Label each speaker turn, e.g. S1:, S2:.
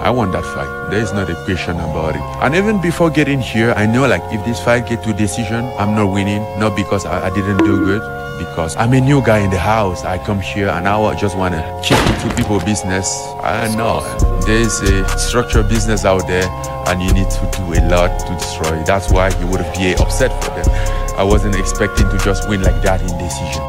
S1: I want that fight. There is not a question about it. And even before getting here, I know like if this fight get to decision, I'm not winning. Not because I, I didn't do good, because I'm a new guy in the house. I come here and I just want to kick into people business. I know there's a structured business out there and you need to do a lot to destroy it. That's why you would be upset for them. I wasn't expecting to just win like that in decision.